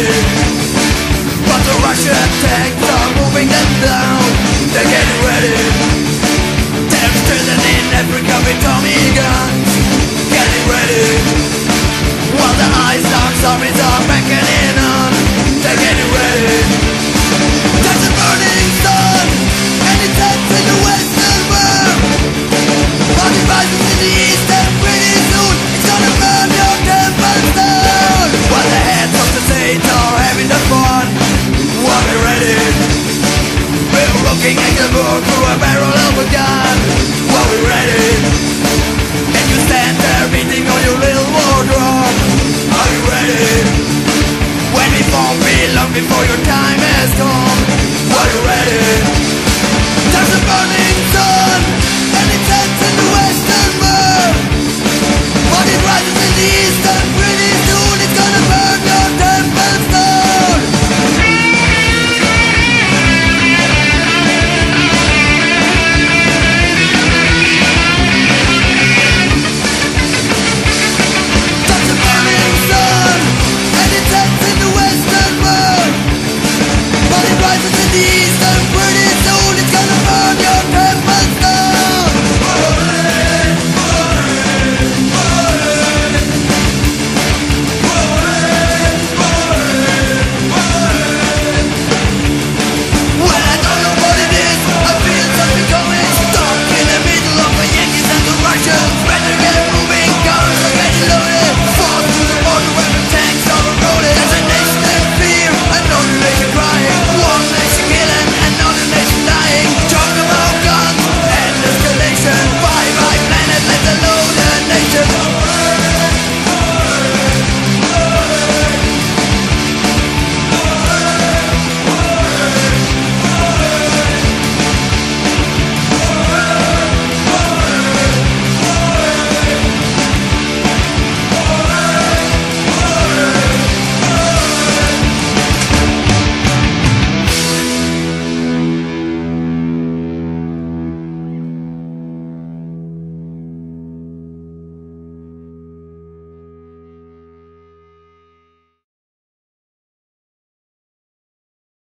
But the Russian tanks are moving them down. They're getting ready. They're strengthening Africa with Tommy guns. Getting ready. While the Ice Arms armies are beckoning